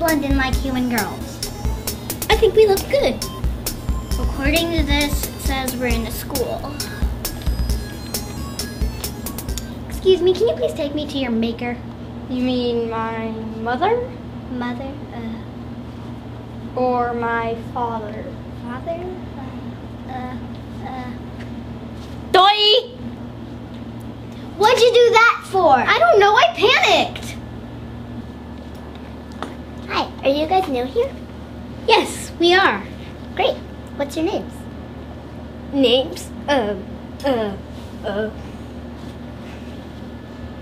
blend in like human girls? I think we look good. According to this, it says we're in a school. Excuse me, can you please take me to your maker? You mean my mother Mother? Uh, or my father? father? Uh, uh. Doi! What'd you do that for? I don't know, I panicked. Hi, are you guys new here? Yes, we are. Great. What's your names? Names? Uh, uh, uh.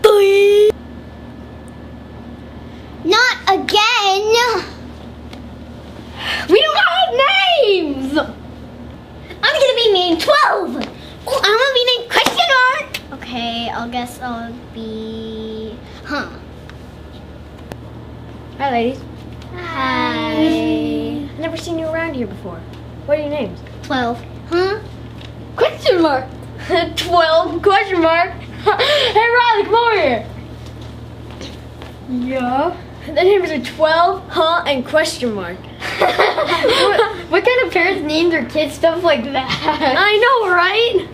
Doi! Not again! We don't have names! I'm gonna be named 12! Oh, I'm gonna be named question mark! Okay, I'll guess I'll be. Huh. Hi, ladies. Hi. Never seen you around here before. What are your names? 12. Huh? Question mark! 12 question mark! hey, Riley, come over here! Yeah? The names are 12, huh, and question mark. what, what kind of parents name their kids stuff like that? I know, right?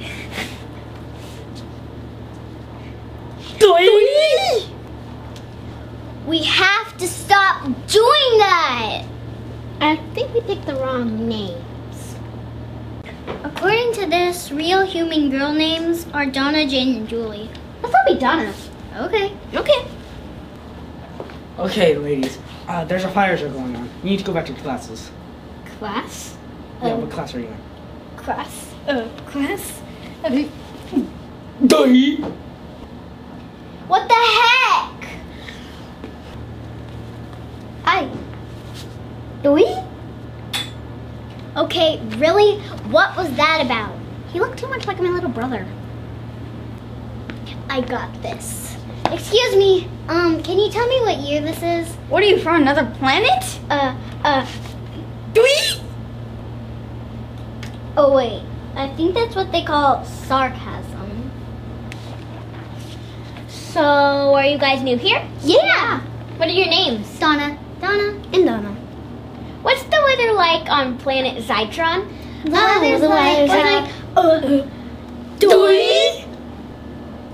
Doi! We have to stop doing that! I think we picked the wrong names. According to this, real human girl names are Donna, Jane, and Julie. Let's not be Donna. Okay. Okay. Okay, ladies. Uh, there's a fire show going on. You need to go back to your classes. Class? Yeah, Um, what class are you in? Class? Uh, class? Doi! What the heck? Hi. Do we? Okay, really? What was that about? He looked too much like my little brother. I got this. Excuse me, um, can you tell me what year this is? What are you from another planet? Uh, uh, Doi! oh wait. I think that's what they call sarcasm. So, are you guys new here? Yeah. What are your names? Donna. Donna. And Donna. What's the weather like on planet Zytron? The weather's the like, weather's uh, Doi!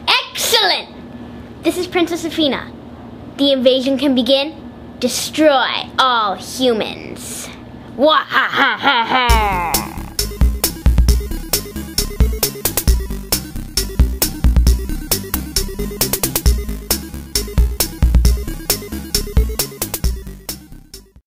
Excellent! This is Princess Athena. The invasion can begin. Destroy all humans. Wah ha ha ha ha!